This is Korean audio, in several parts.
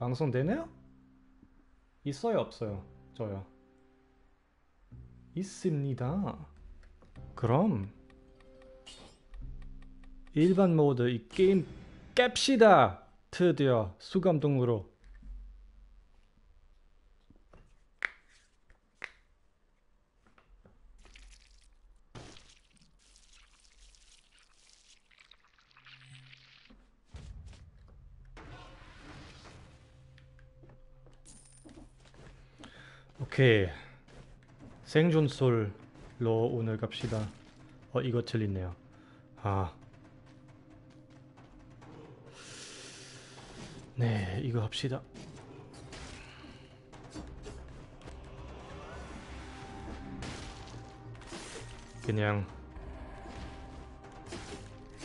방송 되네요? 있어요 없어요? 저요. 있습니다. 그럼 일반 모드 이 게임 깹시다. 드디어 수감동으로 오케이 생존솔로 오늘 갑시다 어 이거 틀리네요 아 네, 이거 합시다. 그냥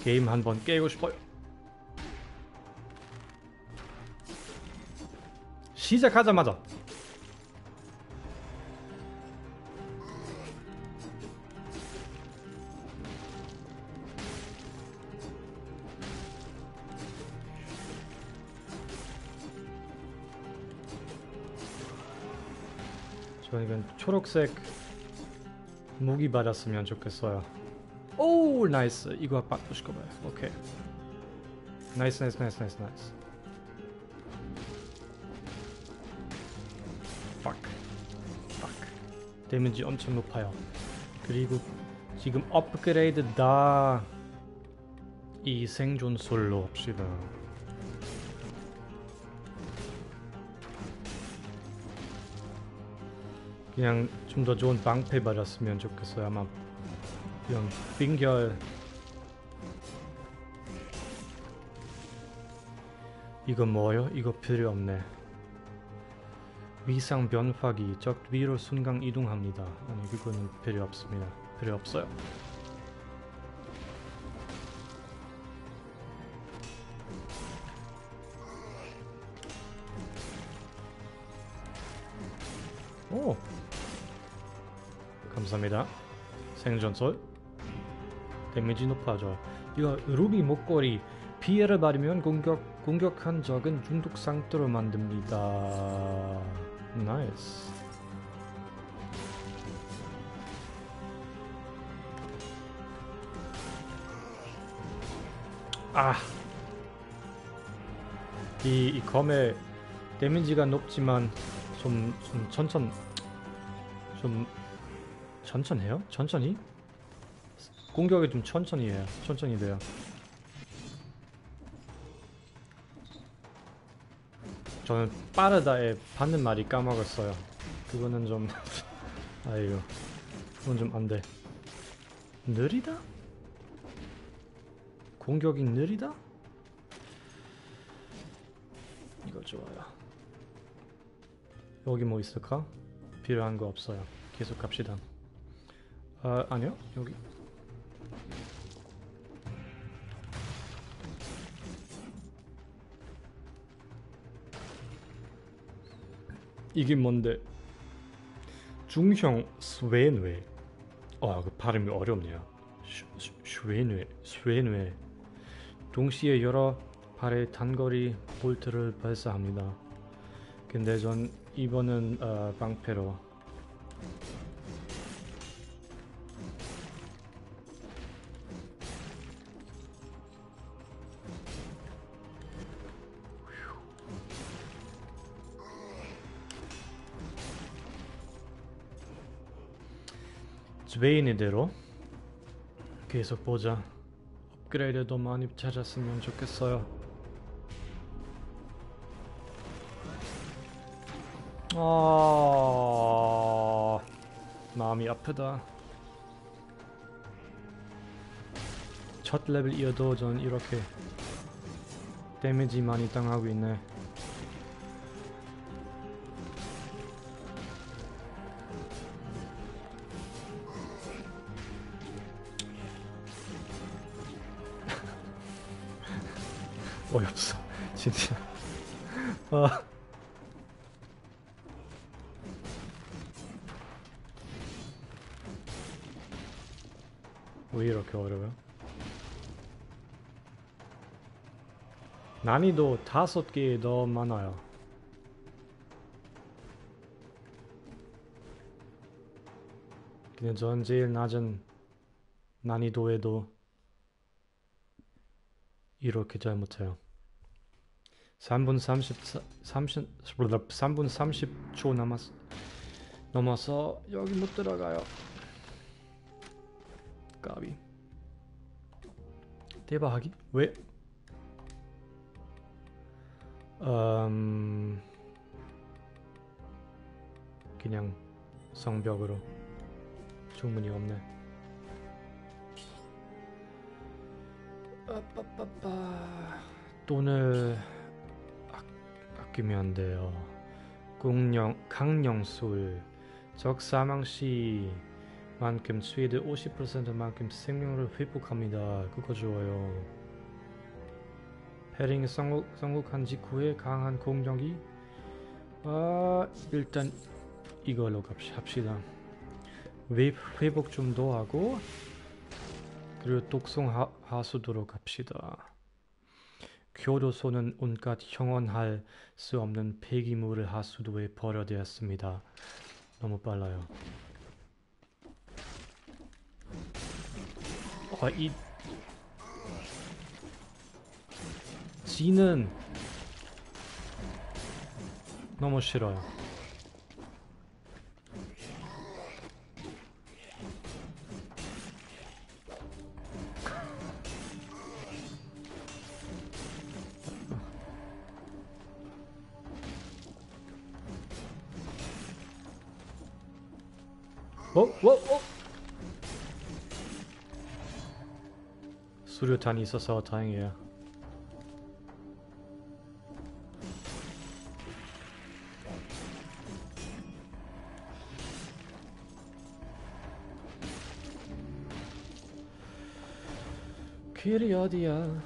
게임 한 번 깨고 싶어요. 시작하자마자 초록색 무기 받았으면 좋겠어요. 오, 나이스. 이거 받고 싶어요. 오케이. nice, nice, nice, nice, nice. fuck. fuck. 데미지 엄청 높아요. 그리고 지금 업그레이드 다 이 생존술로 합시다. 그냥 좀 더 좋은 방패 받았으면 좋겠어요. 아마 이런 빙결 이거 뭐요? 이거 필요 없네. 위상 변화기 적 위로 순간 이동합니다. 아니 그거는 필요 없습니다. 필요 없어요. 생존술 데미지 높아져. 이거 루비 목걸이 피해를 받으면 공격 공격한 적은 중독 상태로 만듭니다. nice. 아. 이, 이 검의 데미지가 높지만 좀, 좀 천천 좀 천천해요? 천천히? 공격이 좀 천천히 해요. 천천히 돼요. 저는 빠르다에 받는 말이 까먹었어요. 그거는 좀 아이고 그건 좀 안 돼. 느리다? 공격이 느리다? 이거 좋아요. 여기 뭐 있을까? 필요한 거 없어요. 계속 갑시다. 아 아니요 여기 이게 뭔데? 중형 스웨뇌. 아, 그 발음이 어렵네요. 스웨뇌, 스웨뇌. 동시에 여러 발의 단거리 볼트를 발사합니다. 근데 전 이번은 어, 방패로 스웨인 이대로 계속 보자. 업그레이드도 많이 찾았으면 좋겠어요. 아 마음이 아프다. 첫 레벨이어도 전 이렇게 데미지 많이 당하고 있네. 어이없어. 진짜. 어. 아왜 이렇게 어려워요? 난이도 다섯 개 더 많아요. 근데 전 제일 낮은 난이도에도 이렇게 잘 못해요. 3분 30, 30, 3분 30초 남았, 넘어서 여기 못 들어가요. 까비. 대박하기? 왜? 음, 그냥 성벽으로 충분히 없네. 아빠빠빠. 돈을 아, 안 돼요. 공령 강령술 적 사망 시 만큼 최대 50%만큼 생명을 회복합니다. 그거 좋아요. 패링이 성공, 성공한 직후에 강한 공격이 아 일단 이걸로 합시다. 회, 회복 좀 더 하고 그리고 독성 하, 하수도록 합시다. 교도소는 온갖 형언할 수 없는 폐기물을 하수도에 버려되었습니다. 너무 빨라요. 아, 이 지는 너무 싫어요. 수류탄이 있어서 다행이에요. 길이 어디야?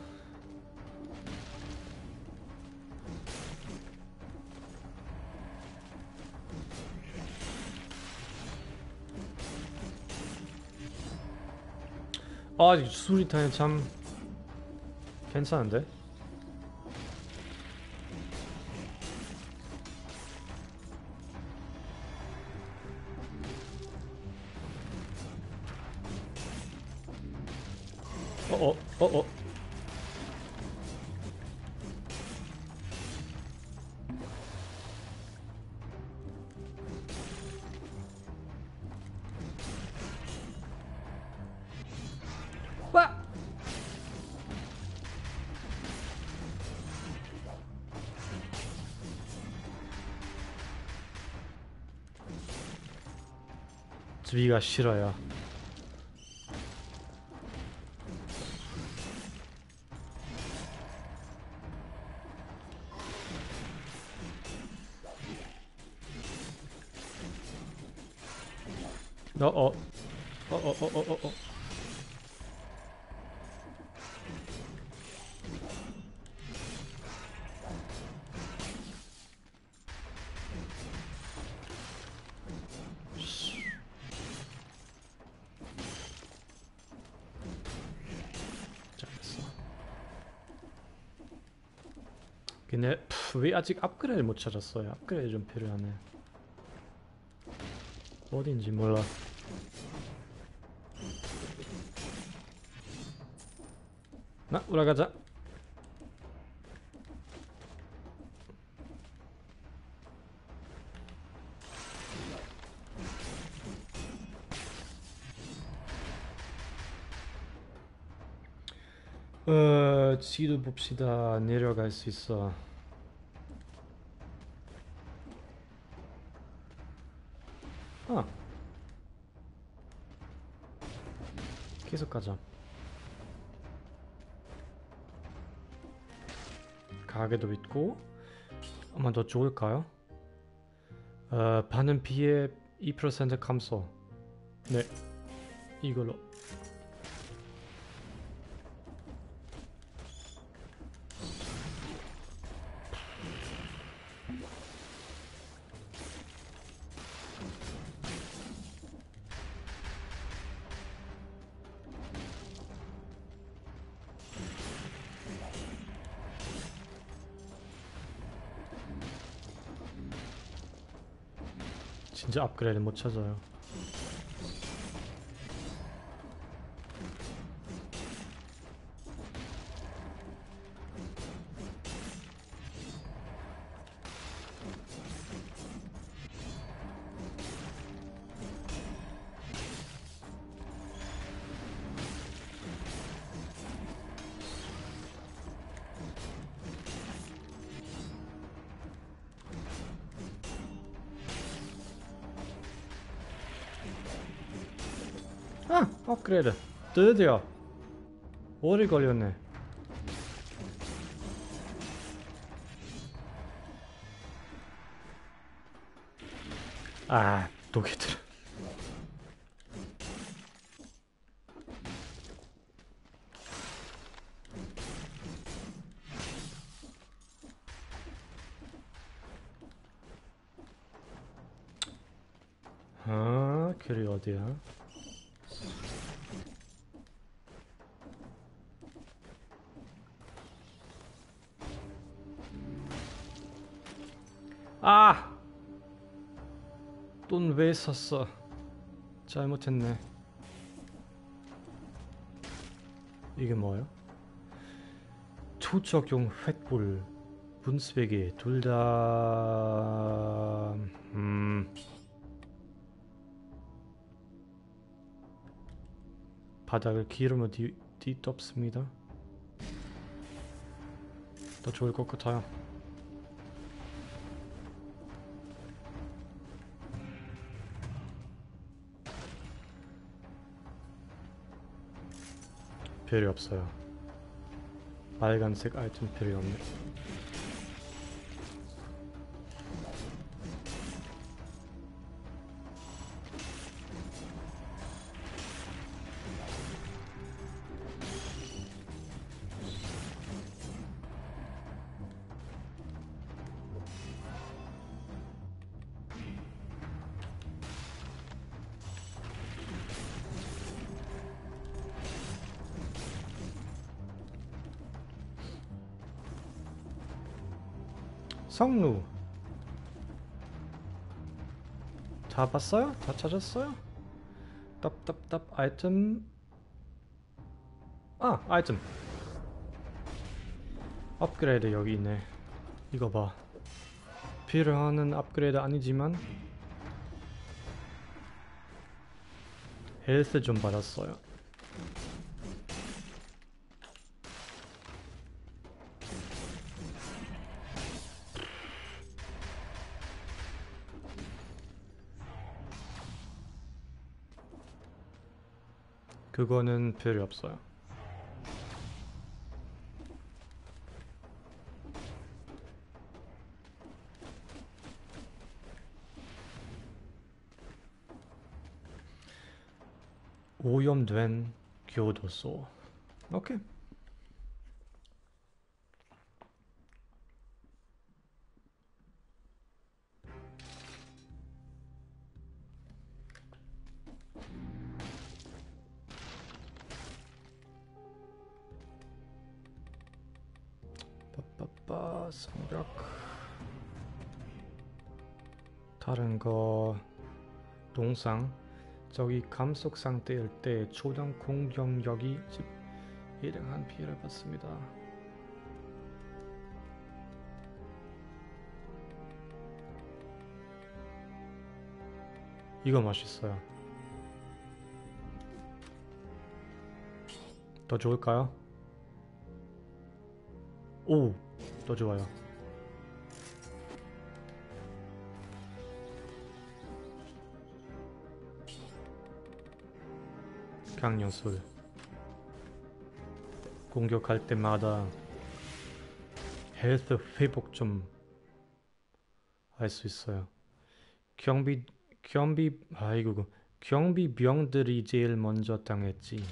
아, 이 수리탄이 참 괜찮은데? 주위가 싫어요. 어, 어, 어, 어, 아직 업그레이드 못 찾았어요? 업그레이드 좀 필요하네. 어딘지 몰라. 나 올라가자. 어, 지도 봅시다. 내려갈 수 있어. 가게도 있고 아마 더 좋을까요? 어, 반응 비에 2% 감소. 네, 이걸로. 진짜 업그레이드 못 찾아요. 아 업그레이드 드디어 오래 걸렸네 아 독이들 썼어? 잘못했네. 이게 뭐예요? 초적용 횃불 분수배기 둘다 음... 바닥을 기름으로 뒤, 뒤덮습니다. 더 좋을 것 같아요. 필요 없어요. 빨간색 아이템 필요 없네. 성루. 다 봤어요? 다 찾았어요? 답답답 아이템. 아 아이템. 업그레이드 여기 있네. 이거 봐. 필요하는 업그레이드 아니지만 헬스 좀 받았어요 그거는 필요 없어요. 오염된 교도소. 오케이. 동상 저기 감속 상태일 때 초당 공격력이 1등한 피해를 받습니다. 이거 맛있어요. 더 좋을까요? 오, 더 좋아요. 강령술 공격할 때마다 헬스 회복 좀 할 수 있어요. 경비 경비 아이고 경비병들이 제일 먼저 당했지.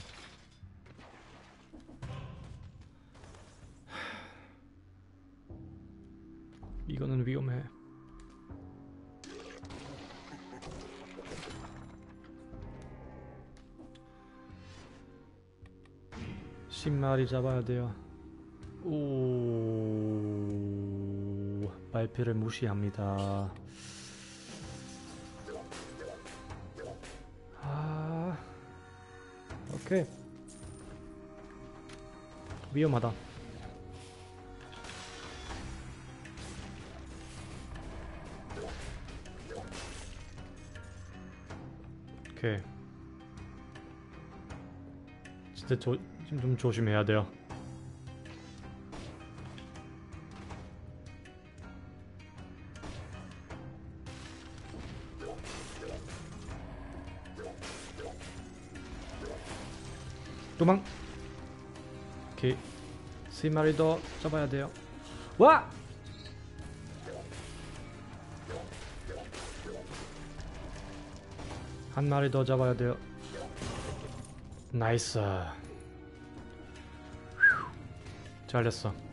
이거는 위험해. 신마리 잡아야 돼요. 오, 발표를 무시합니다. 아, 오케이. 위험하다. 오케이. 진짜 조, 좀, 좀 조심해야 돼요. 도망. 오케이. 세 마리 더 잡아야 돼요. 와! 한 마리 더 잡아야 돼요. 나이스. 휴. 잘렸어.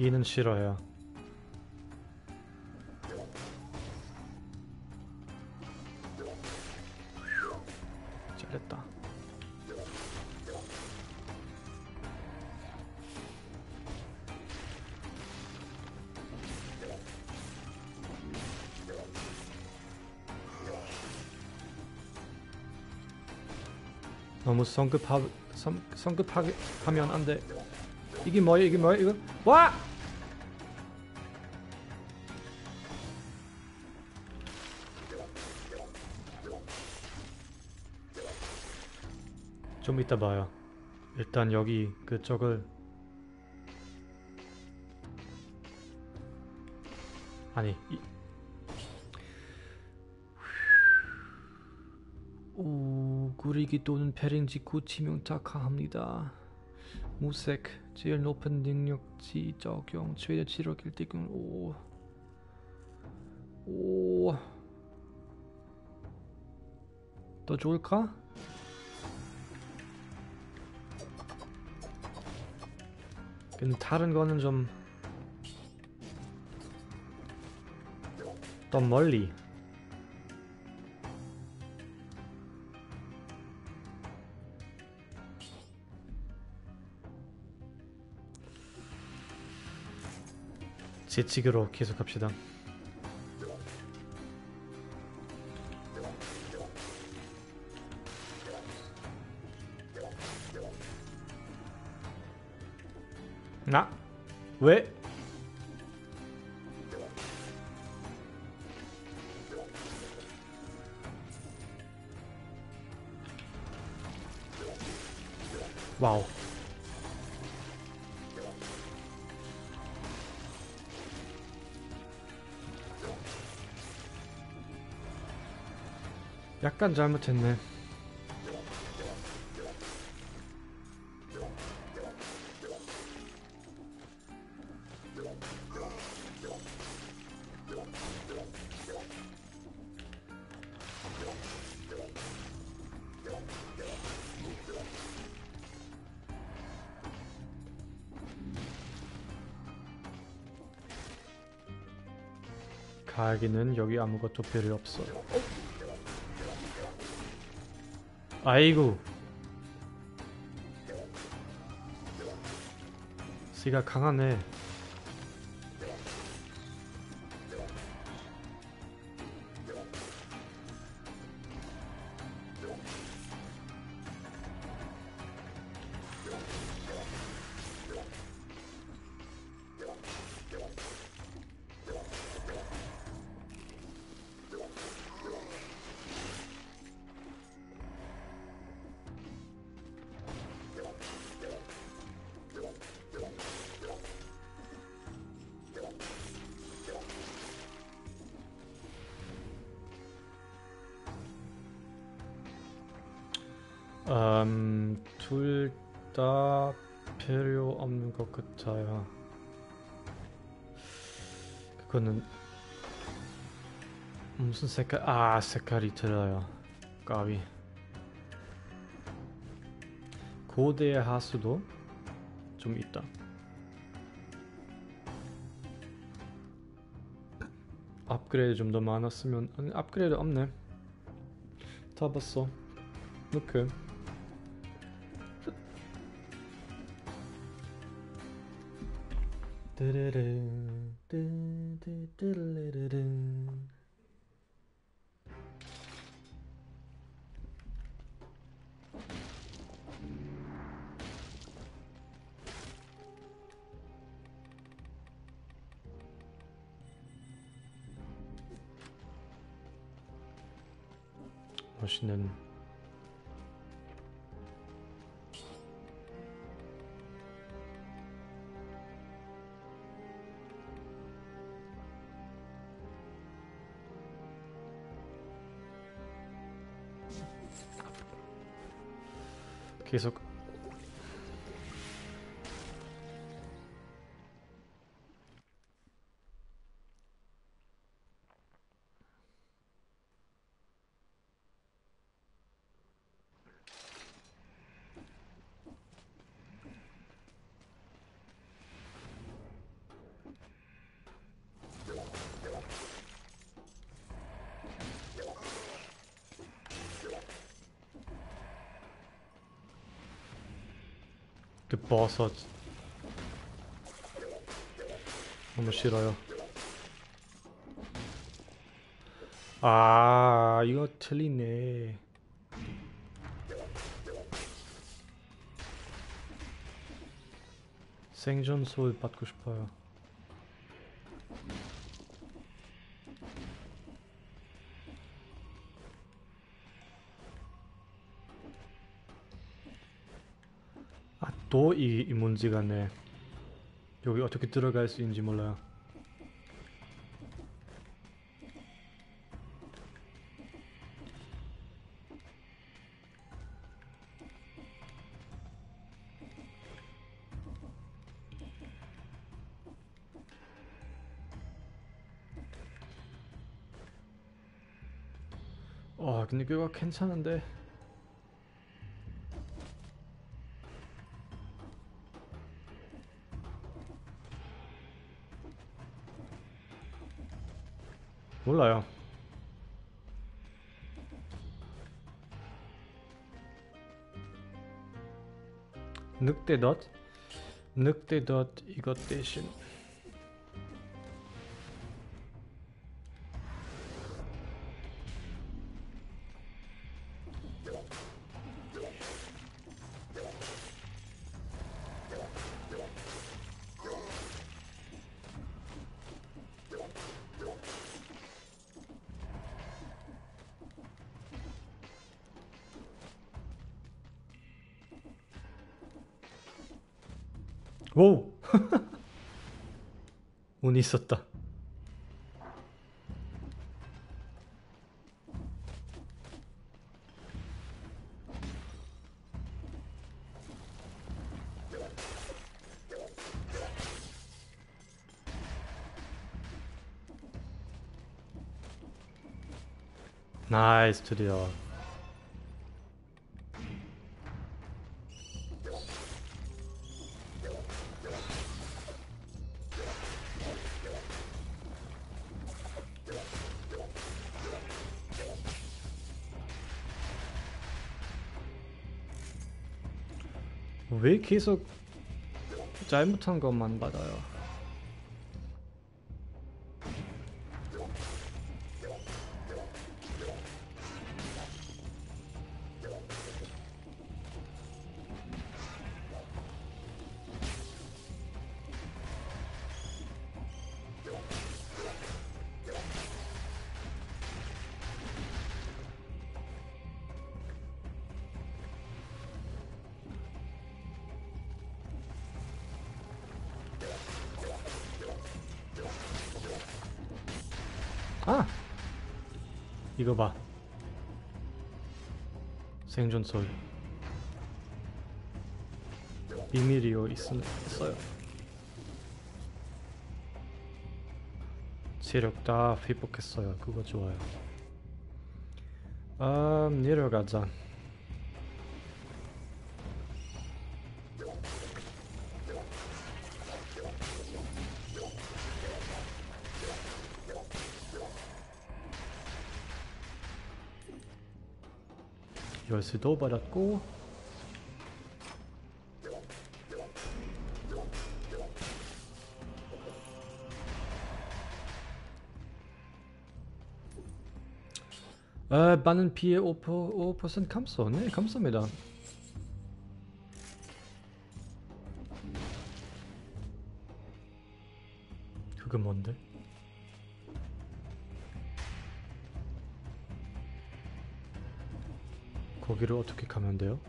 이는 싫어요 잘했다 너무 성급하 성, 성급하게 하면 안 돼. 이게 뭐야? 이게 뭐야? 이거 와! 좀 이따 봐요. 일단 여기 그쪽을 아니 이... 오, 구리기 또는 패링 직후 치명타카합니다. 무색, 제일 높은 능력치 적용, 최대 치료 길대금 오, 오, 더 좋을까? 근데 다른 거는 좀 더 멀리 재치기로 계속합시다. 왜? 와우. 약간 잘못했네. 가기는 여기 아무것도 필요 없어요. 아이고. 씨가 강하네. 음, 둘 다 필요 없는 것 같아요. 그거는 무슨 색깔? 아, 색깔이 틀려요. 까비. 고대의 하수도 좀 있다. 업그레이드 좀 더 많았으면 아니 업그레이드 없네. 다 봤어. 오케이. Do-do-do. 그 버섯 너무 싫어요. 아 이거 틀리네. 생존 소울 받고 싶어요. 또 이, 이 문제가 네. 여기 어떻게 들어갈 수 있는지 몰라요. 와, 근데 그거 괜찮은데. 몰라요. 늑대덧? 늑대덧 이것 대신 있었다. 나이스 드디어 왜 계속 잘못한 것만 받아요? 생존 소리. 비밀이요 있, 있어요. 체력 다 회복했어요. 그거 좋아요. 아, 내려가자. 열쇠도 받았고 아, 많은 피해 5%, 어떻게 가면 돼요?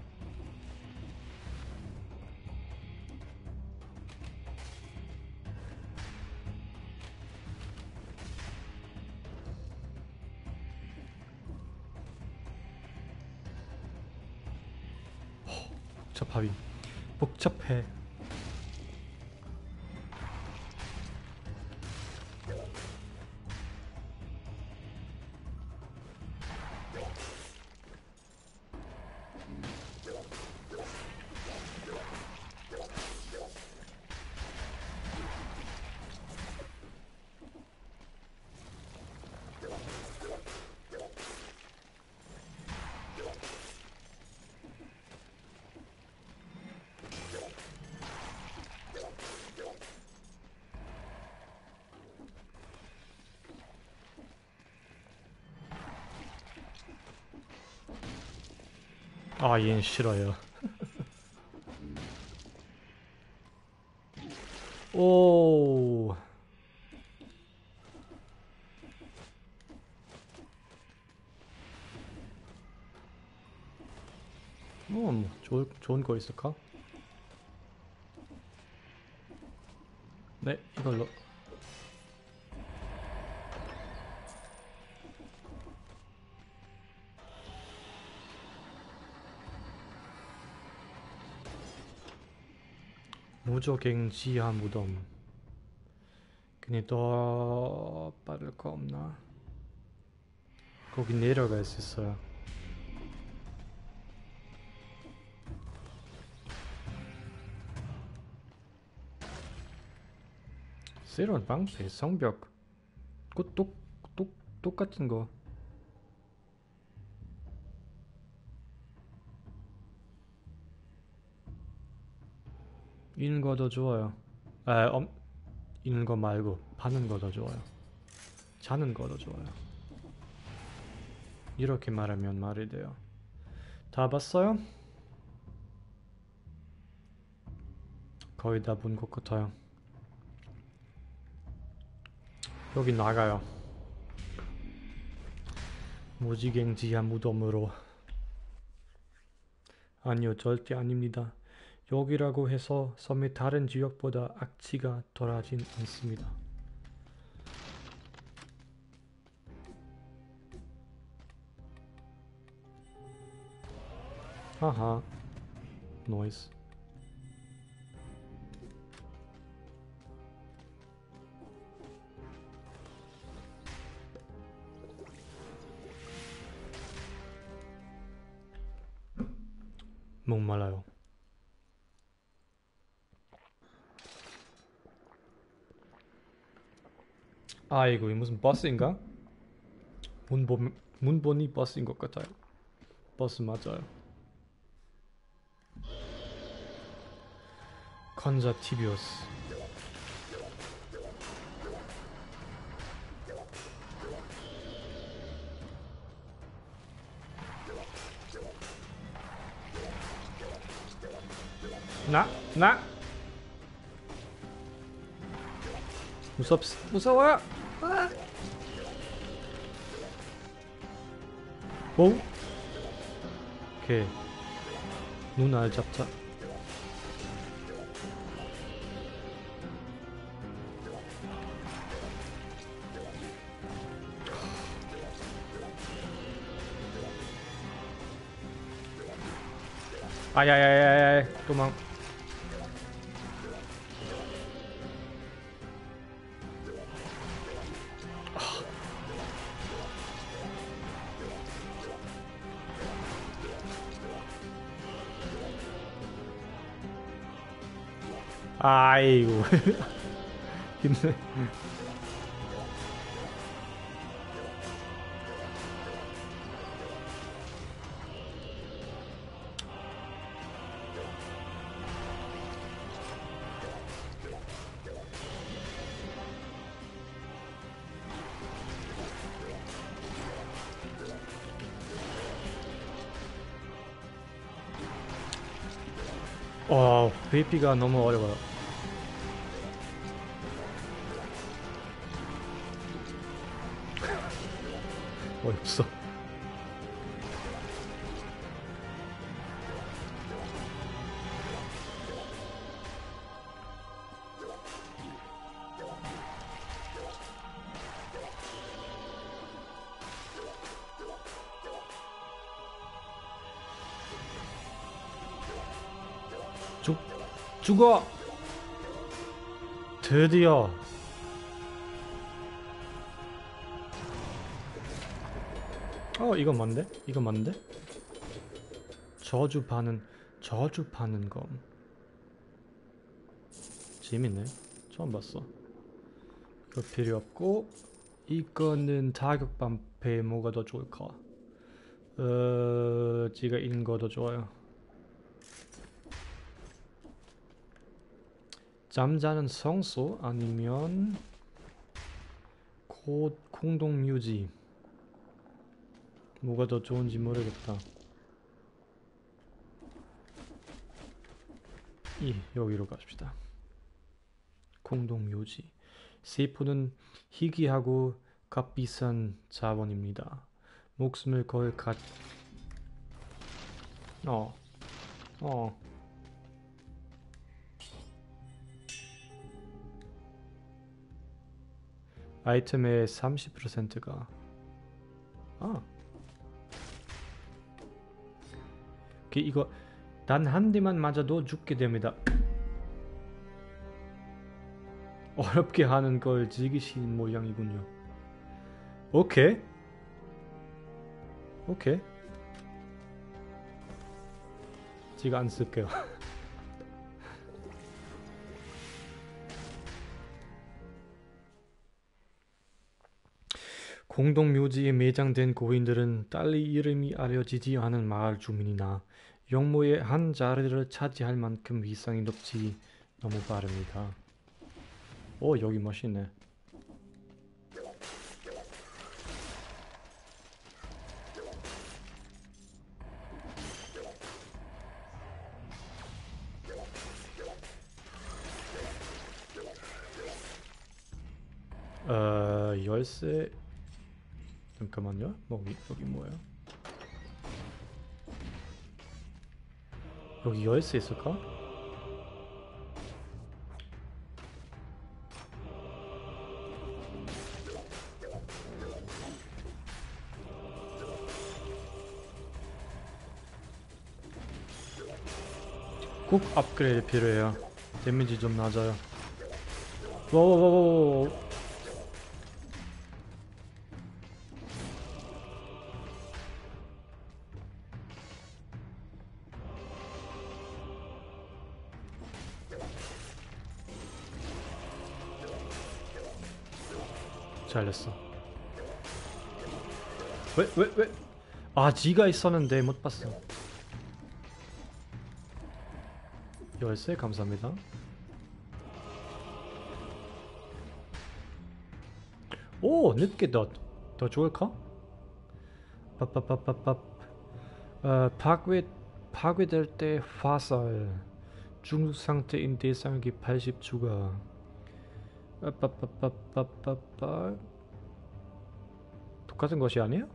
아 얘는 싫어요 오 뭐, 뭐 좋을, 좋은 거 있을까? 무적행 지하 무덤. 근데 더 빠를 거 없나? 거기 내려갈 수 있어요 새로운 방패 성벽 그거 똑, 똑, 똑같은 거 있는 거 더 좋아요. 아, 엄, 있는 거 말고 파는 거 더 좋아요. 자는 거 더 좋아요. 이렇게 말하면 말이 돼요. 다 봤어요? 거의 다 본 것 같아요. 여기 나가요. 무지갱 지하 무덤으로. 아니요, 절대 아닙니다. 여기라고 해서 섬의 다른 지역보다 악취가 덜하진 않습니다. 하하 노이즈 목말라요 아이고 이 무슨 버스인가? 문본 문본이 버스인 것 같아요. 버스 맞아요. 컨자 티비오스. 나, 나. 무섭, 무서워요. 아. 오. 오케이. 눈알 잡자. 아야야야야 도망. 아이고. 힘내 와 VP가 너무 어려워요 어이없어 죽어 드디어 어 이거 뭔데? 이거 뭔데? 저주 파는 저주 파는 검 재밌네 처음 봤어 이거 필요 없고 이거는 타격 방패 뭐가 더 좋을까? 어 지가 있는 거 더 좋아요 잠자는 성소 아니면 곧 공동 묘지. 뭐가 더 좋은지 모르겠다. 이 여기로 갑시다. 공동 묘지. 세포는 희귀하고 값비싼 자원입니다. 목숨을 걸 가... 어... 어... 아이템의 30%가. 아. 그 이거 단 한 대만 맞아도 죽게 됩니다. 어렵게 하는 걸 즐기시는 모양이군요. 오케이. 오케이. 제가 안 쓸게요 공동묘지에 매장된 고인들은 딸리 이름이 알려지지 않은 마을 주민이나 영모의 한 자리를 차지할 만큼 위상이 높지 너무 빠릅니다. 오 여기 멋있네. 어 열쇠 잠깐만요. 여기 여기 뭐야? 여기 열쇠 있을까? 꼭 업그레이드 필요해요. 데미지 좀 낮아요. 워워워워 잘렸어. 왜, 왜, 왜? 아, 지가 있었는데 못 봤어. 열쇠 감사합니다. 오, 늦게 더, 더 좋을까? 빠빠빠빠빠. 어, 파괴, 파괴될 때 화살. 중국 상태인 대상기 80 추가. 빠빠빠빠빠빠 똑같은 것이 아니에요?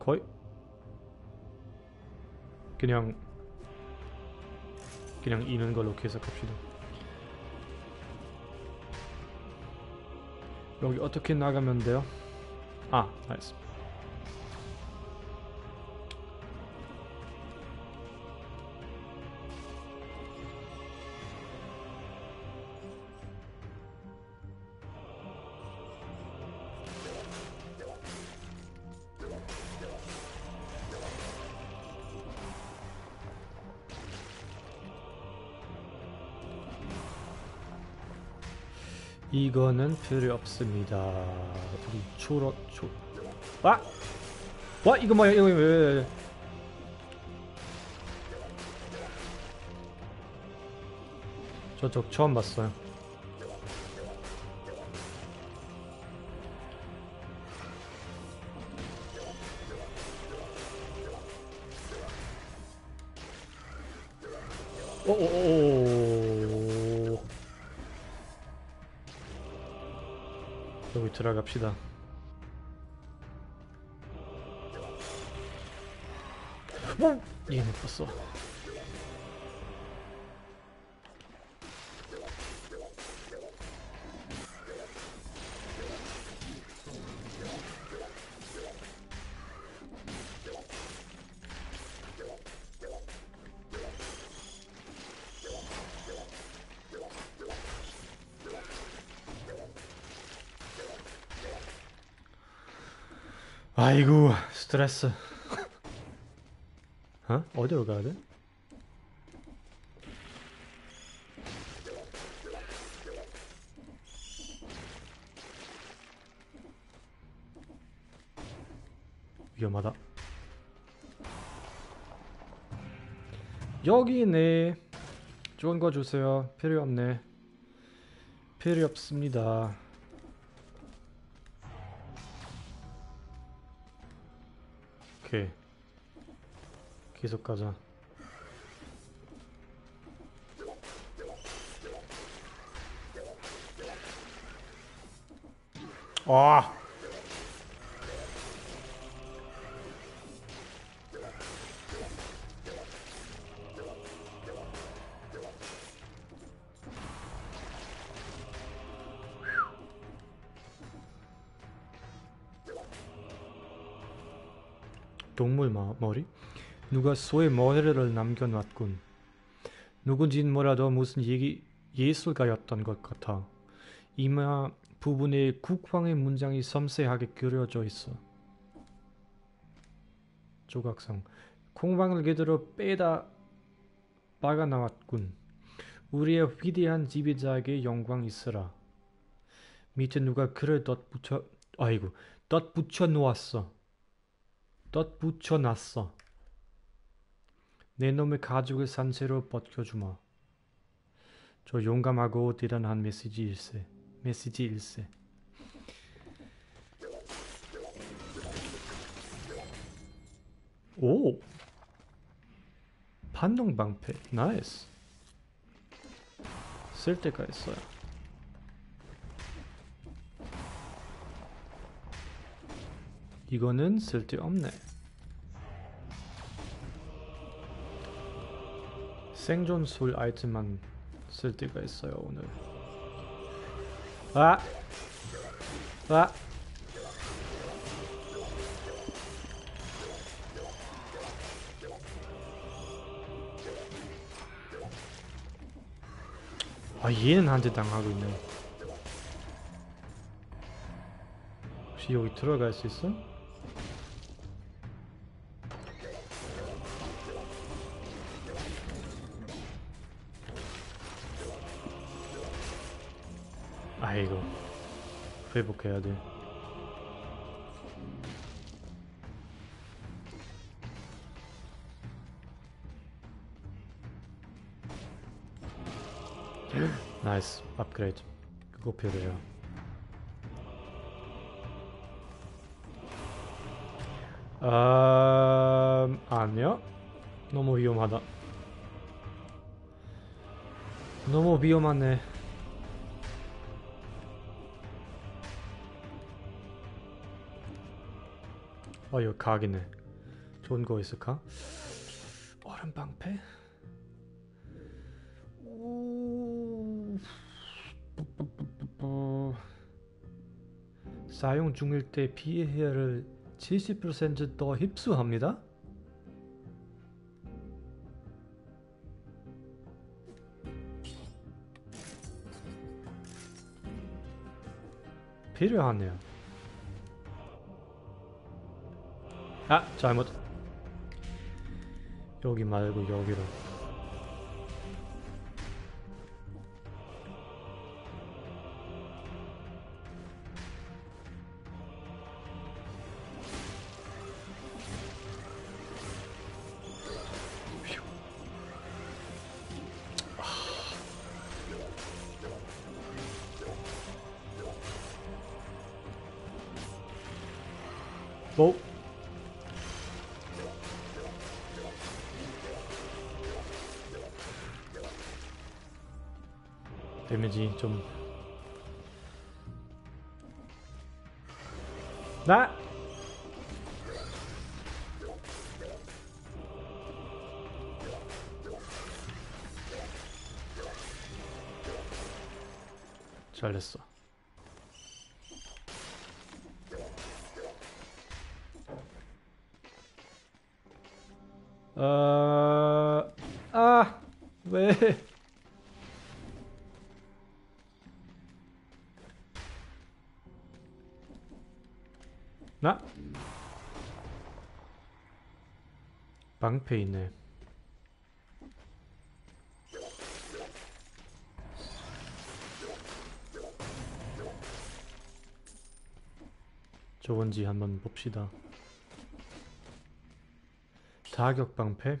거의 그냥 그냥 이는 걸로 계속합시다. 여기 어떻게 나가면 돼요? 아, 알겠습니다. 이거는 필요 없습니다. 우리 초록 초. 아! 와 이거 뭐야 이거 왜? 저쪽 처음 봤어요. 들어갑시다. 오! 얘못 봤어. 아이고 스트레스. 어? 어디로 가야 돼? 위험하다. 여기 있네. 좋은 거 주세요. 필요 없네. 필요 없습니다 오케이 계속 가자. 아 머리? 누가 소의 머리를 남겨놨군. 누군진 몰라도 무슨 얘기, 예술가였던 것 같아. 이마 부분에 국왕의 문장이 섬세하게 그려져 있어. 조각상. 콩방을 그대로 빼다 빠가 나왔군. 우리의 위대한 지배자에게 영광 있으라. 밑에 누가 글을 덧붙여, 아이고, 덧붙여 놓았어. 덧붙여 놨어. 네 놈의 가족을 산 채로 벗겨주마. 저 용감하고 대단한 메시지 일세. 메시지 일세. 오! 반동 방패. nice. 쓸 때가 있어요. 이거는 쓸데없네. 생존 술 아이템만 쓸 때가 있어요 오늘. 아! 아! 아 얘는 한대 당하고 있네. 혹시 여기 들어갈 수 있어? 회복해야 돼. nice 업그레이드 그거 필요해요. 음, 아니요. 너무 위험하다. 너무 위험하네. 어, 이거 각이네. 좋은 거 있을까? 얼음 방패? 오... 사용 중일 때 피해를 70%더 흡수합니다. 필요하네요. 아 잘못. 여기 말고 여기로 어, 아! 왜? 나? 방패 있네 저건지 한번 봅시다 타격 방패.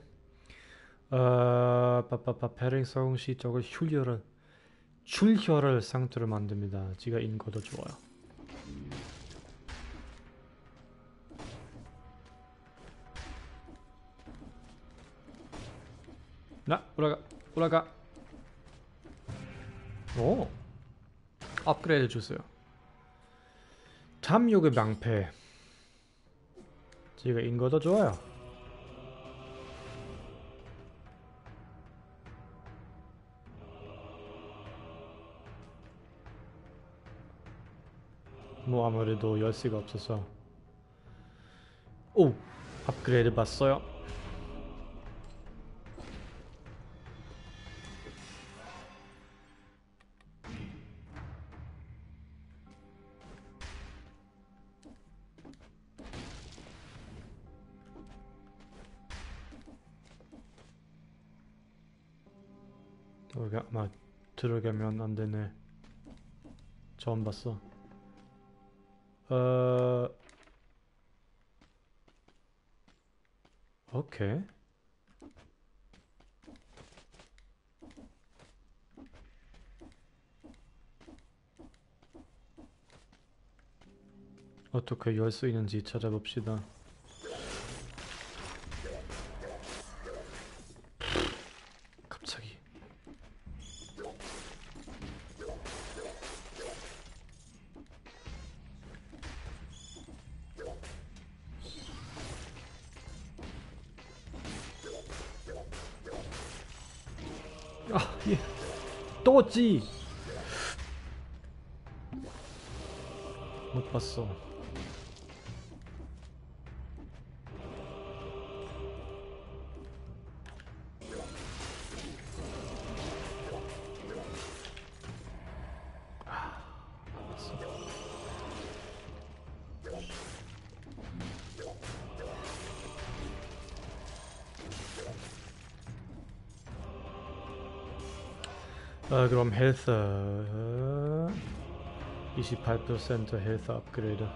어, 빠빠빠 페링성 시 저걸 흉혈을 출혈을 상태로 만듭니다. 지가 인거도 좋아요. 나 올라가 올라가. 오 업그레이드 주세요. 탐욕의 방패. 지가 인거도 좋아요. 뭐 아무래도 열쇠가 없어서. 오 업그레이드 봤어요. 아마 들어가면 안 되네. 처음 봤어 어... 오케이. 어떻게 열 수 있는지 찾아봅시다. 못 봤어. 아, 그럼 헬스 28% 헬스 업그레이드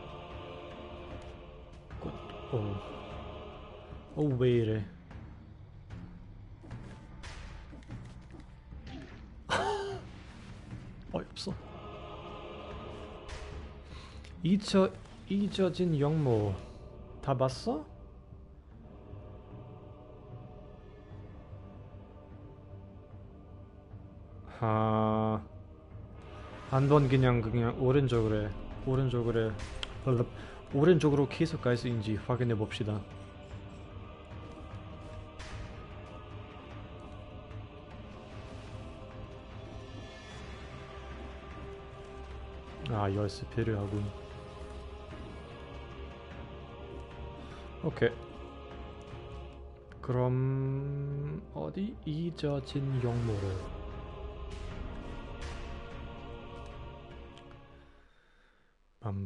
굿. 오. 오, 왜 이래 어이없어 잊혀, 잊어진 영모 다 봤어? 한번 그냥 그냥 오른쪽으로 해. 오른쪽으로 오른쪽으로 계속 갈 수 있는지 확인해 봅시다. 아 열쇠 필요하군. 오케이. 그럼 어디 잊어진 영모를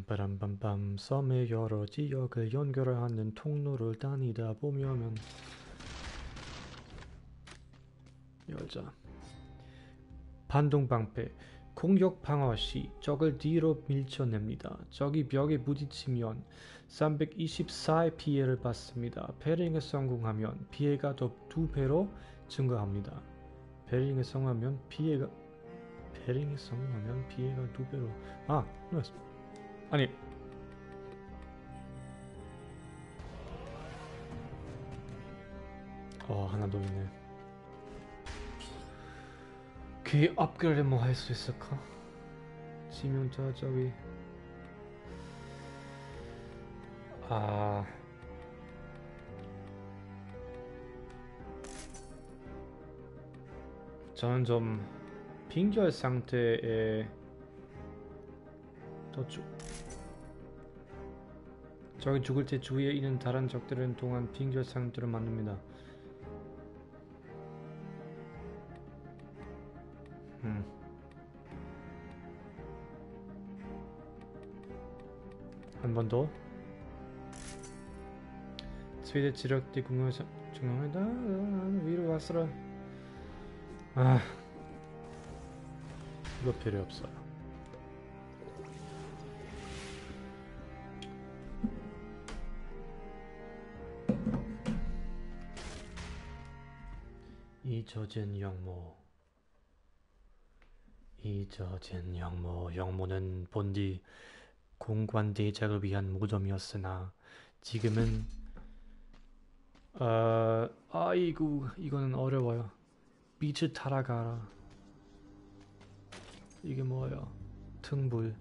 빰빠람빰빰 섬의 여러 지역을 연결하는 통로를 다니다 보면 열자 반동방패 공격 방어 시 적을 뒤로 밀쳐냅니다. 적이 벽에 부딪히면 324의 피해를 받습니다. 베링에 성공하면 피해가 더 두 배로 증가합니다. 베링에 성공하면 피해가 베링에 성공하면 피해가 두 배로 아. 아니. 어 하나 더 있네. 그 업그레이드 뭐 할 수 있을까? 지명자 저기 아. 저는 좀 빈결 상태에 더쭉 적이 죽을 때 주위에 있는 다른 적들은 동안 빙결 상태로 만듭니다. 음. 한번 더. 최대 지력대 공격 죄송합니다. 위로 왔어라. 아, 이거 필요 없어요. 이저진 영모. 이저진 영모 영모는 본디 공관 대작을 위한 무덤이었으나 지금은 어 아이고 이거는 어려워요. 빛을 타라 가라. 이게 뭐예요? 등불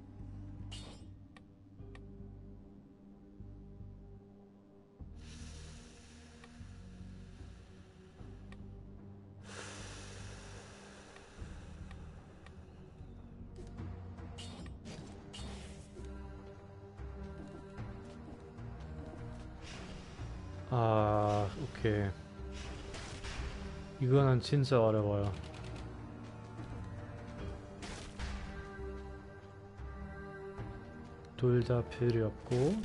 이거는 진짜 어려워요. 둘 다 필요 없고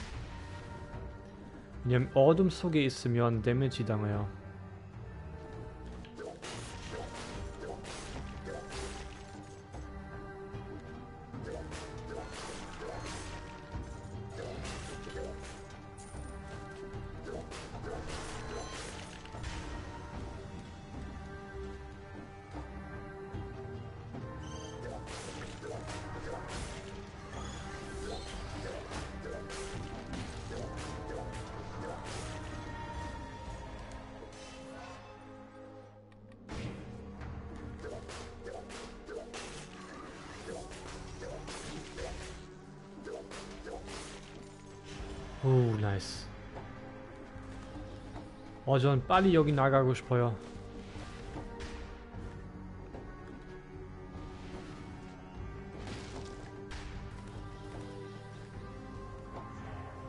왜냐면 어둠 속에 있으면 데미지 당해요. 어, 전 빨리 여기 나가고 싶어요.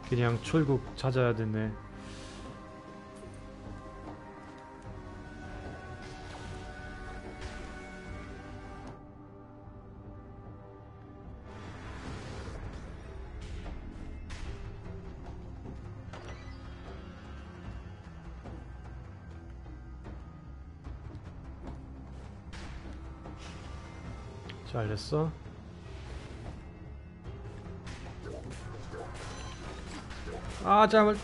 그냥 출국 찾아야 되네. 잘 됐어. 아, 잠을.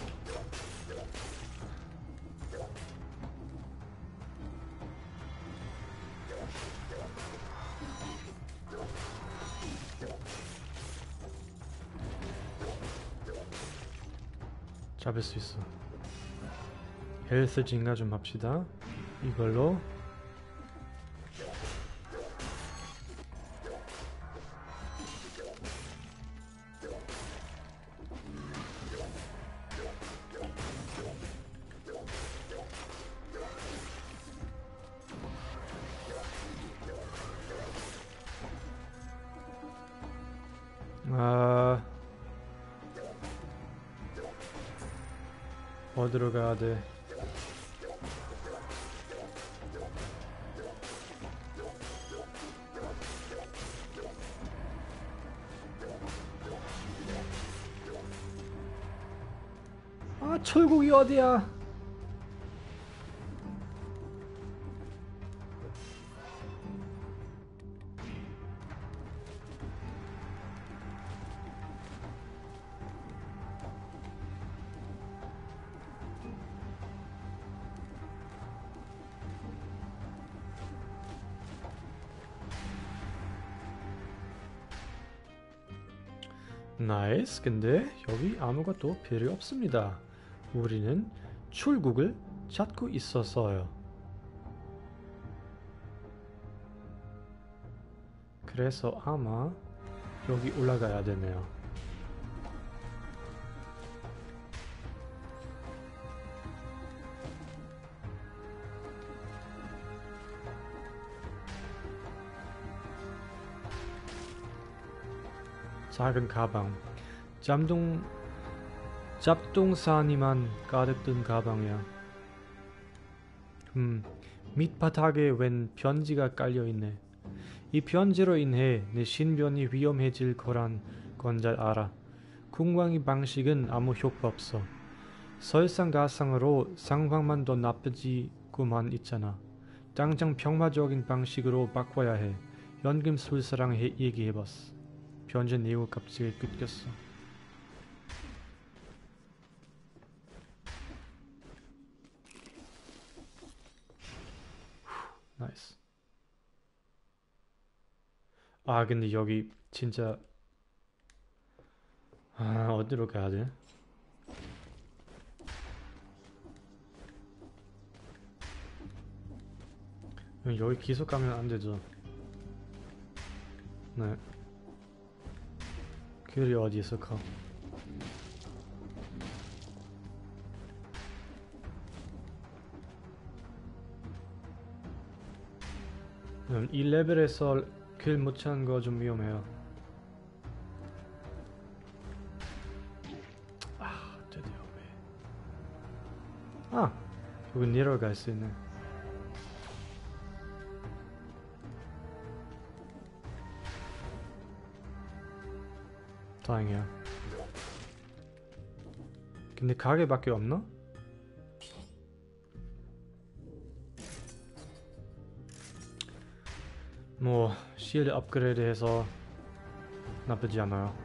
잡을 수 있어. 헬스 증가 좀 합시다. 이걸로 nice. 근데 여기 아무것도 필요 없습니다. 우리는 출구를 찾고 있었어요. 그래서 아마 여기 올라가야 되네요. 작은 가방. 잠동 잡동사니만 가득 든 가방이야. 음, 밑바닥에 웬 편지가 깔려 있네. 이 편지로 인해 내 신변이 위험해질 거란 건 잘 알아. 궁광이 방식은 아무 효과 없어. 설상가상으로 상황만 더 나빠지고만 있잖아. 당장 평화적인 방식으로 바꿔야 해. 연금술사랑 해- 얘기해봤어. 변제 내용 갑자기 끊겼어. 나이스. 아 근데 여기 진짜 아 어디로 가야 돼? 여기 계속 가면 안 되죠. 네. 길이 어디 있을까? 이 레벨에서 길 못 찾는 거 좀 위험해요. 아, 드디어 왜? 아, 여기 내려갈 수 있네. 다행이야. 근데 가게밖에 없나? 뭐 실드 업그레이드 해서 나쁘지 않아요.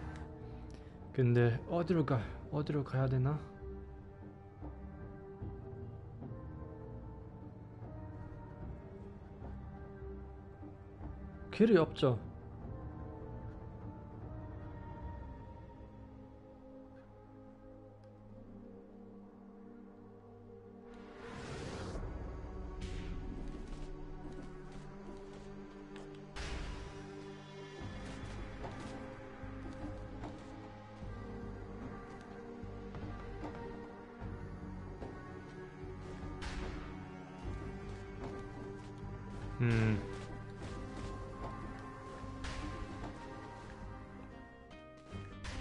근데 어디로 가? 어디로 가야 되나? 길이 없죠. 음.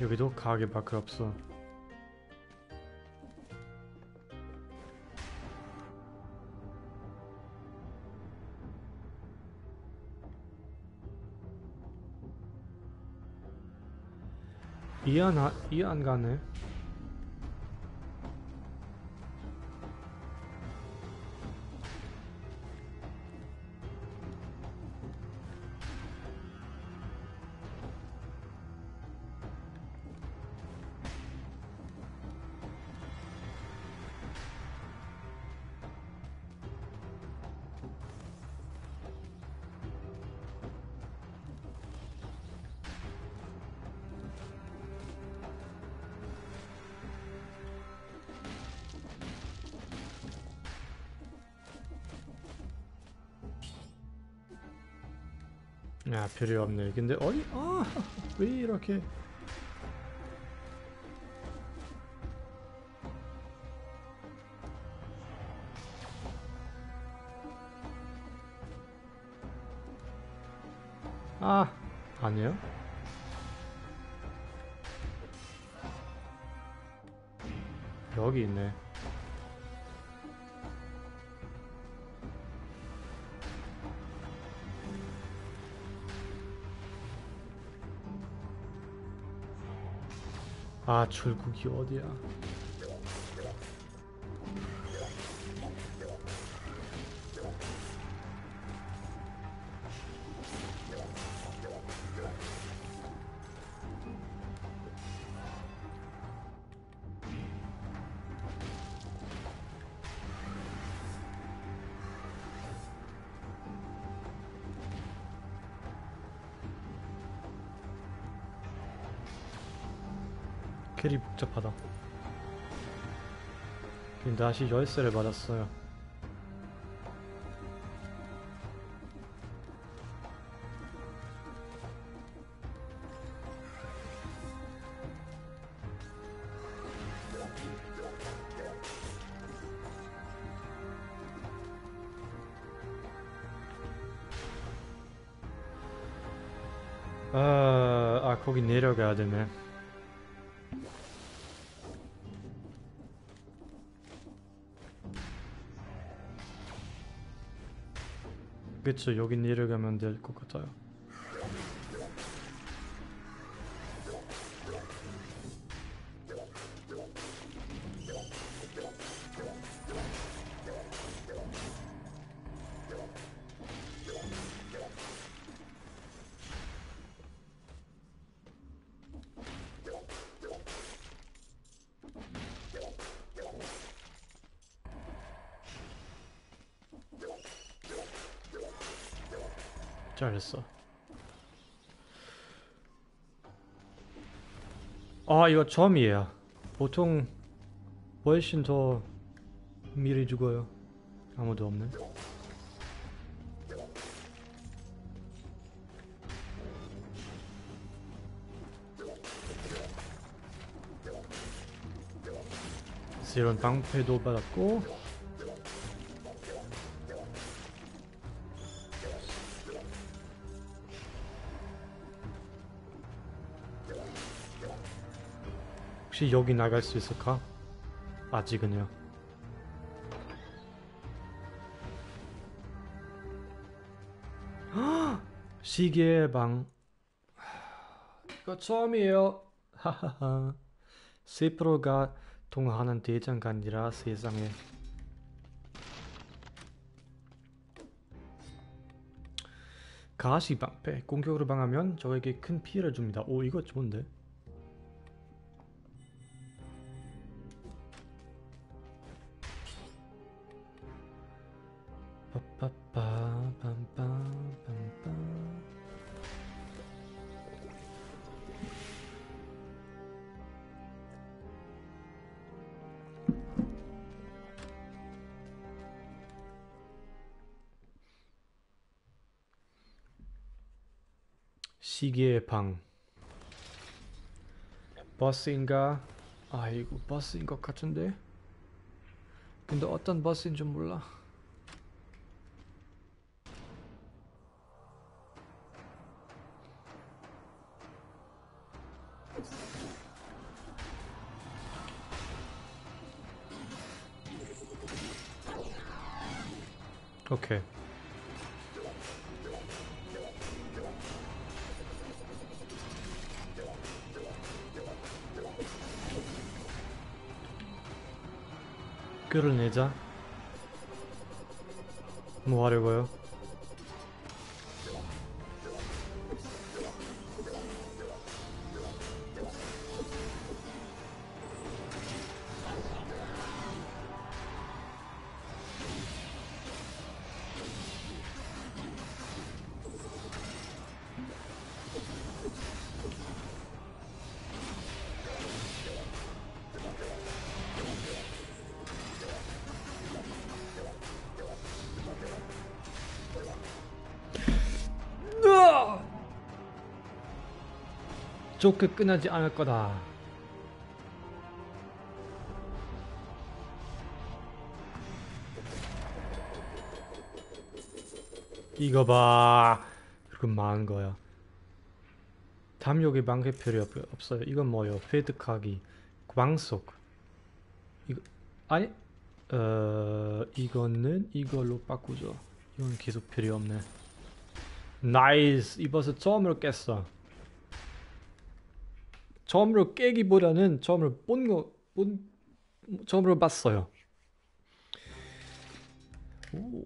여기도 가게 밖에 없어. 이안 이안 가네. 야 필요 없네. 근데 어디? 아, 왜 이렇게? 출국이 어디야? 복잡하다. 다시 열쇠를 받았어요. 그쵸 여기 내려가면 될 것 같아요 아 이거 처음이에요. 보통 훨씬 더 미리 죽어요. 아무도. 그래서 이런 방패도 받았고 혹시 여기 나갈 수 있을까? 아직은요. 시계의 방. 이거 처음이에요. 하하하. 세프로가 통화하는 대장간이라 세상에. 가시 방패 공격으로 방하면 저에게 큰 피해를 줍니다. 오 이거 좋은데? 시계의 방. 버스인가? 아이고 버스인 것 같은데? 근데 어떤 버스인 줄 몰라. 오케이 끌어내자 뭐 하려고요? 좋게 끝나지 않을 거다. 이거 봐. 그렇게 많은 거야. 담력의 방해표이 없어요. 이건 뭐요? 회득하기, 광속. 이거 아니? 어 이거는 이걸로 바꾸죠. 이건 계속 필요 없네. nice. 이 보스 처음으로 깼어. 처음으로 깨기보다는 처음으로 본 거, 본, 처음으로 봤어요. 오.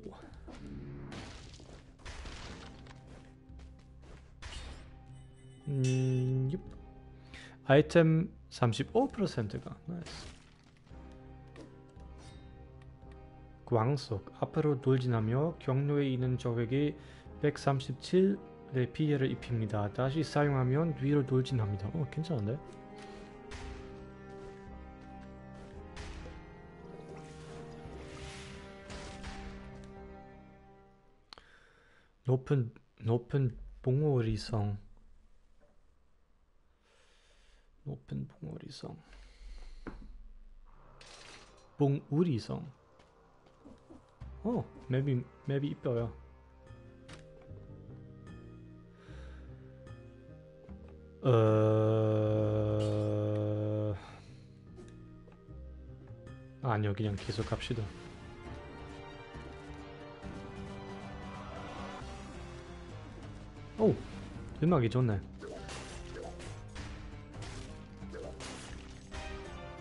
음, 옙. 아이템 35%가 nice. 광속 앞으로 돌진하며 경로에 있는 적에게 137 의 피해를 입힙니다. 다시 사용하면 위로 돌진합니다. 어, 괜찮은데? 높은 높은 봉오리성 높은 봉오리성 봉우리성 어 맵이 맵이 이뻐요 어 아니요 그냥 계속 갑시다 오 음악이 좋네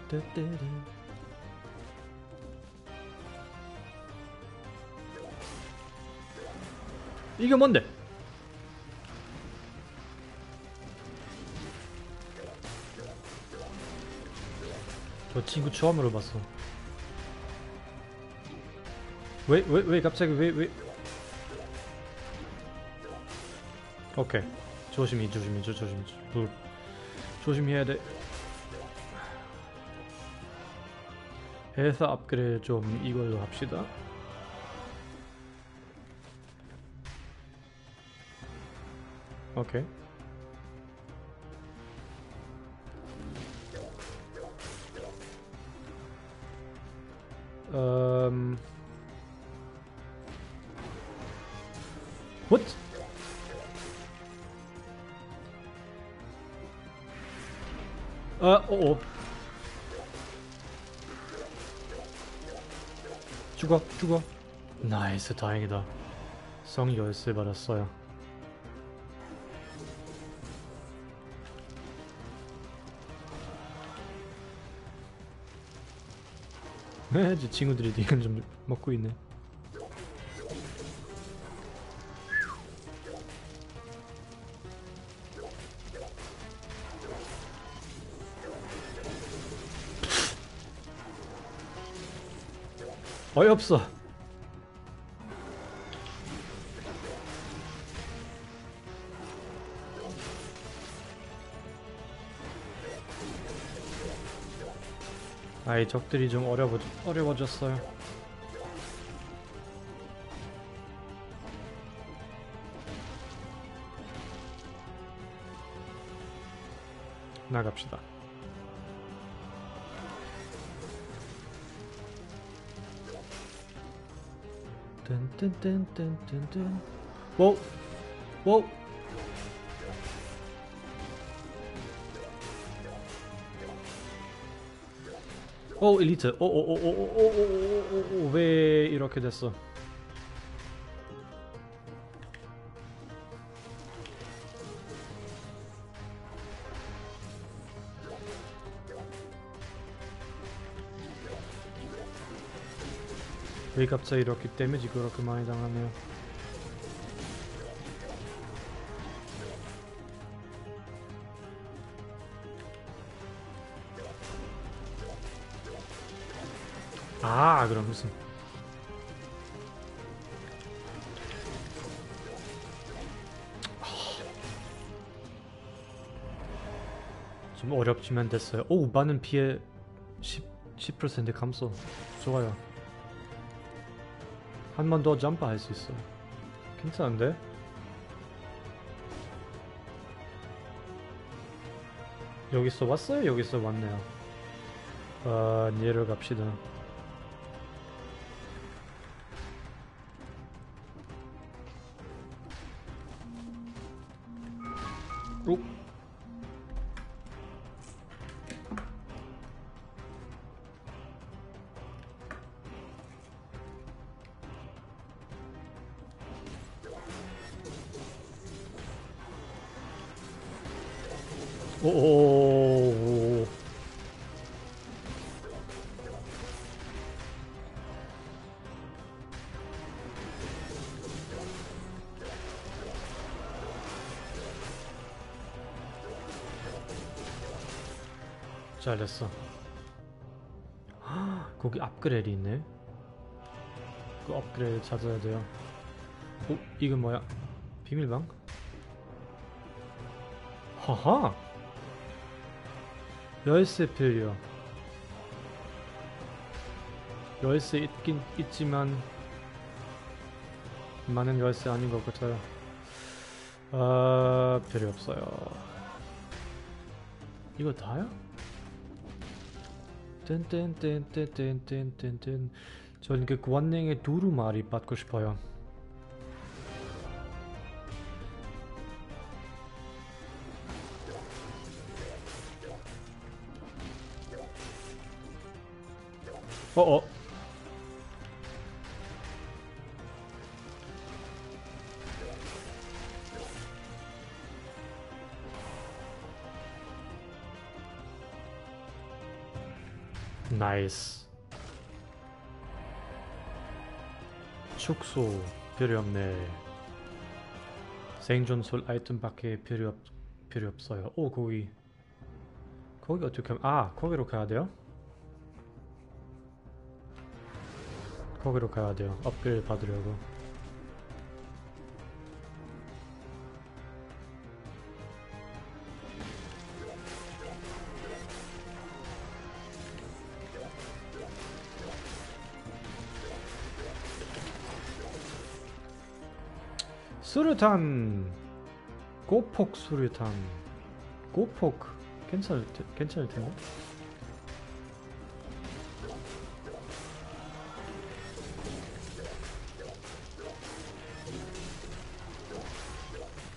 뜨뜨르. 이게 뭔데? 저 친구 처음으로 봤어. 왜, 왜, 왜 갑자기 왜, 왜? 오케이. 조심히 조심히 조 조심히 불 조심해야 돼. 회사 업그레이드 좀 이걸로 합시다. 오케이. Um. What? 아, 오오. 죽어, 죽어. 나이스, 다행이다. 성 열쇠 받았어요. 네, 이제 친구들이 니가 좀 먹고 있네. 어이없어. 아이 적들이 좀 어려워 어려워졌어요. 나갑시다. 뜬뜬뜬뜬뜬뜬 워! 워! 오 엘리트 오오오오오오오오 왜 이렇게 됐어 왜 갑자기 이렇게 데미지 그렇게 많이 당하네요 아 그럼 무슨 좀 어렵지만 됐어요. 오 많은 피해 10, 10% 감소. 좋아요. 한 번 더 점프 할 수 있어요. 괜찮은데? 여기서 왔어요? 여기서 왔네요. 아 내려갑시다 잘했어. 거기 업그레이드 있네. 그 업그레이드 찾아야 돼요. 오, 이건 뭐야? 비밀방? 하하! 열쇠 필요. 열쇠 있긴 있지만 많은 열쇠 아닌 것 같아요. 아, 필요 없어요. 이거 다요? Dün, dün, dün, dün, dün, dün, dün, dün. 저는 권능의 두루 말이 받고 싶어요. nice. 축소 필요 없네. 생존술 아이템밖에 필요 없 필요 없어요. 오 거기. 거기 어떻게 하면 아 거기로 가야 돼요? 거기로 가야 돼요. 업그레이드 받으려고 수류탄 고폭 수류탄 고폭 괜찮을 테, 괜찮을 텐데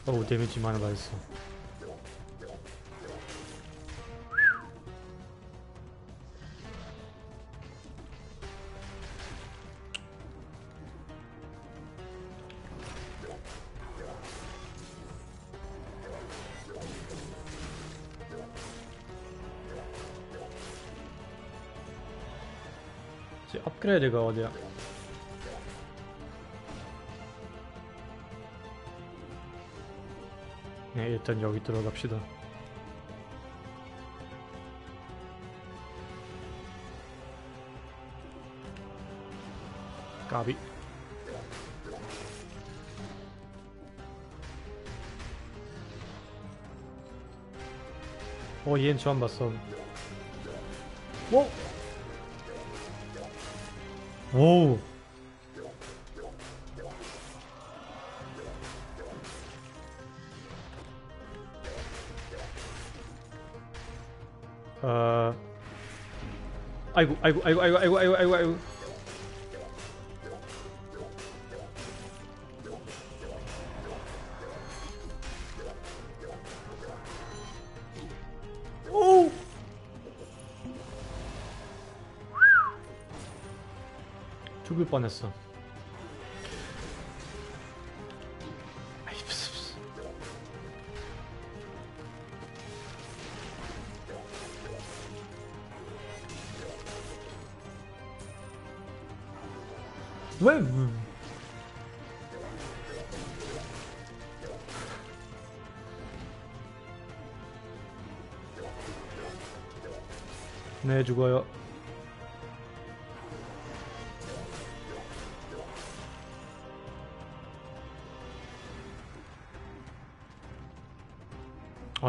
어우 데미지 많이 받았어 업그레이드가 어디야? 네, 일단 여기 들어갑시다. 까비. 어, 얘는 처음 봤어. 오! Whoa. Uh. I I I I I I I. Neyse. Ay, pıs pıs.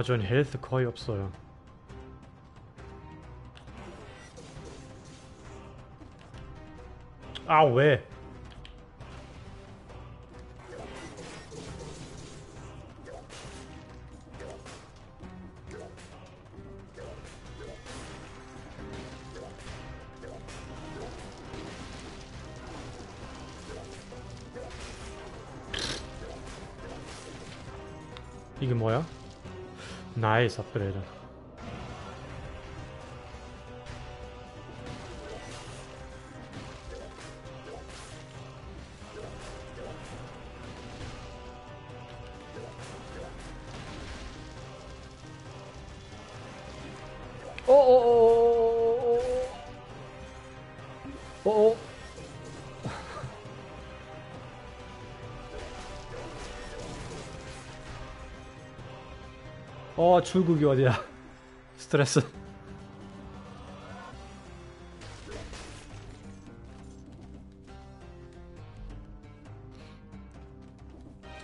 아, 전 헬스 거의 없어요. 아, 왜? upgraded. 어 출국이 어디야? 스트레스.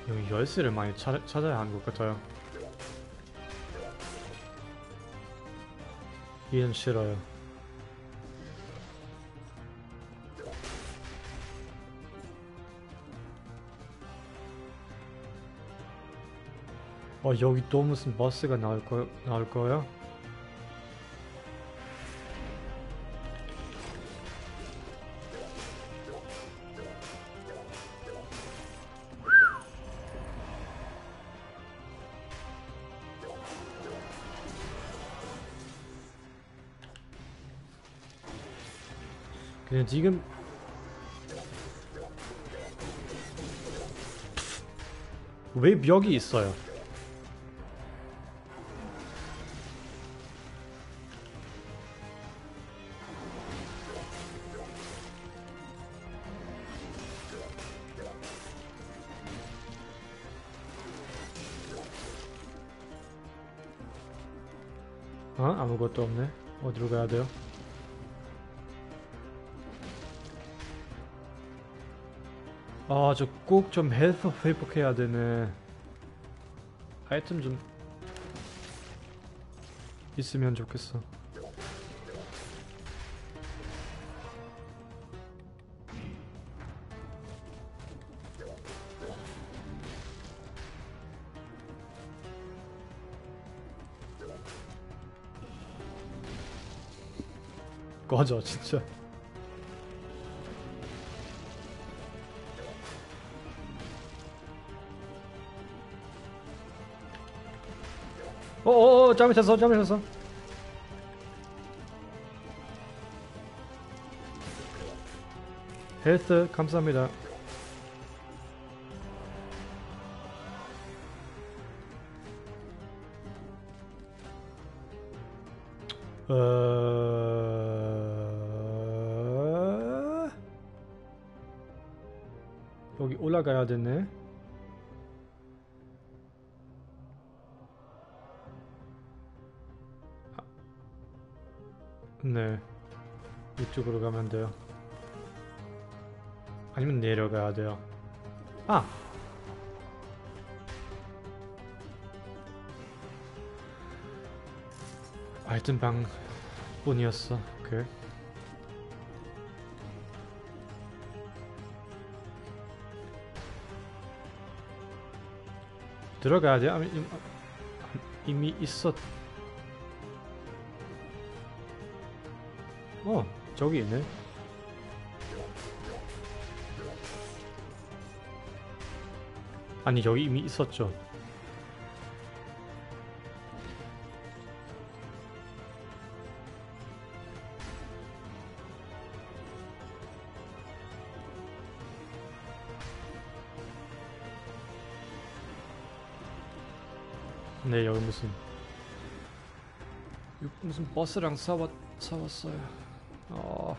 여기 열쇠를 많이 찾, 찾아야 하는 것 같아요. 이는 싫어요 어 여기 또 무슨 버스가 나올 거 나올 거예요? 그냥 지금 왜 벽이 있어요? 것도 없네. 어디로 가야 돼요? 아, 저 꼭 좀 헬스 회복해야 되네. 아이템 좀 있으면 좋겠어. 꺼져 진짜. 어어어 잘못했어 잘못했어. 헬스 감사합니다. 어... 여기 올라가야 되네. 아, 네. 이쪽으로 가면 돼요. 아니면 내려가야 돼요. 아! 알던 방 뿐이었어. 오케이. 아니, 임- 이미 있었. 어, 저기 있네. 아니, 여기 이미 있었죠. 무슨 유- 무슨 버스랑 사왔 사왔어요. 어.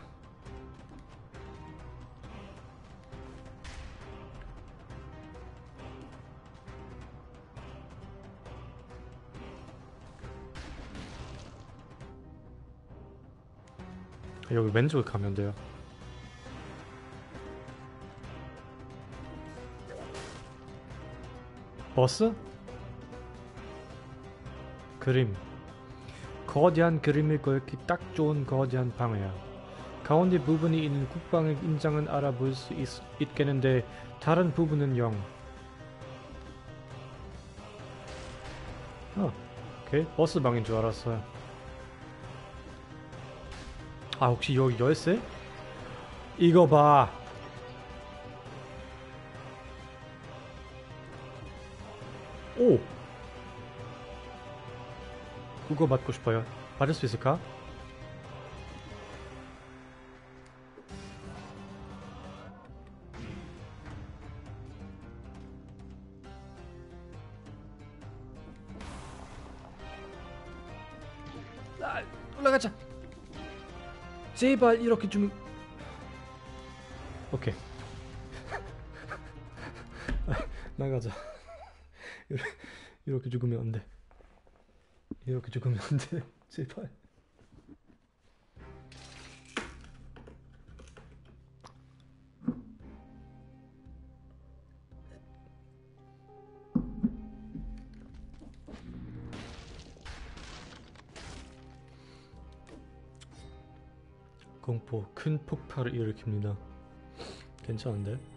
여기 왼쪽에 가면 돼요. 버스? 그림. 거대한 그림을 그리기 딱 좋은 거대한 방이야. 가운데 부분이 있는 국방의 인장은 알아볼 수 있, 있겠는데 다른 부분은 영. 어, 오케이. 버스 방인 줄 알았어요 아 혹시 여기 열쇠? 이거 봐 그거 받고 싶어요. 받을 수 있을까? 아, 올라가자. 제발 이렇게 좀 오케이. 아, 나가자. 이렇게 죽으면 안 돼. 이렇게 죽으면 안 돼. 제발. 공포 큰 폭발을 일으킵니다. 괜찮은데?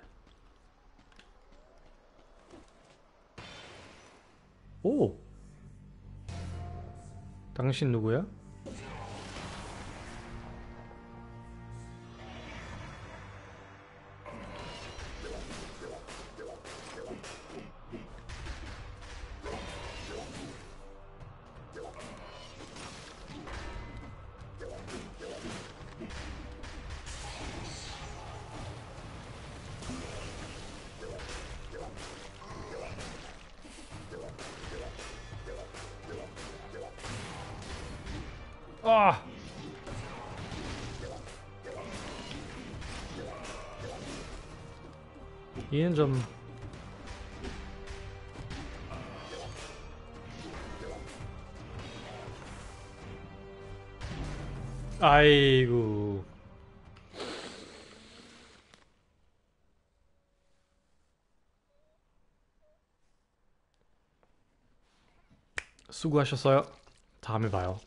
당신 누구야? 수고하셨어요. 다음에 봐요.